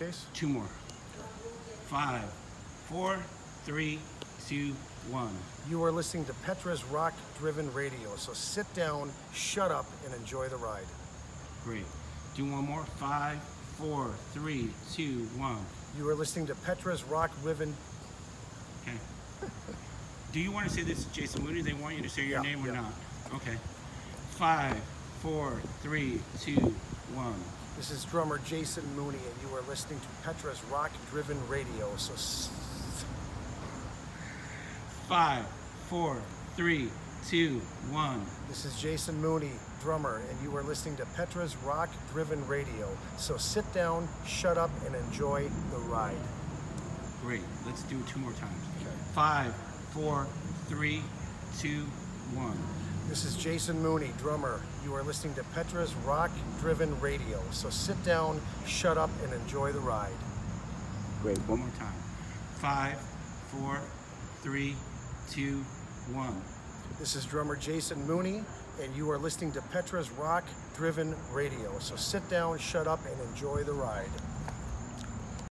Case? Two more. Five, four, three, two, one. You are listening to Petra's Rock Driven Radio, so sit down, shut up, and enjoy the ride. Great. Do one more. Five, four, three, two, one. You are listening to Petra's Rock Driven. Okay. Do you want to say this, Jason Mooney? They want you to say your Yeah, name or yeah. not? Okay. Five, four, three, two, one. This is drummer Jason Mooney, and you are listening to Petra's Rock Driven Radio, so s- Five, four, three, two, one. This is Jason Mooney, drummer, and you are listening to Petra's Rock Driven Radio. So sit down, shut up, and enjoy the ride. Great. Let's do it two more times. Okay. Five, four, three, two, one. This is Jason Mooney, drummer. You are listening to Petra's Rock Driven Radio. So sit down, shut up, and enjoy the ride. Great. One more time. Five, four, three, two, one. This is drummer Jason Mooney, and you are listening to Petra's Rock Driven Radio. So sit down, shut up, and enjoy the ride.